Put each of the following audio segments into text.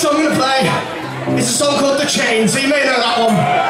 next song I'm going to play is a song called The Chains. So you may know that one.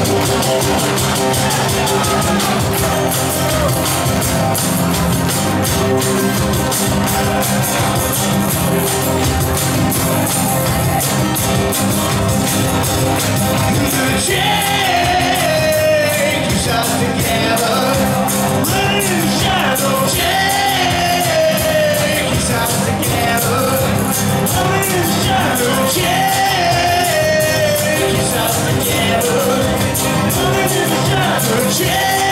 Thank you. Yeah!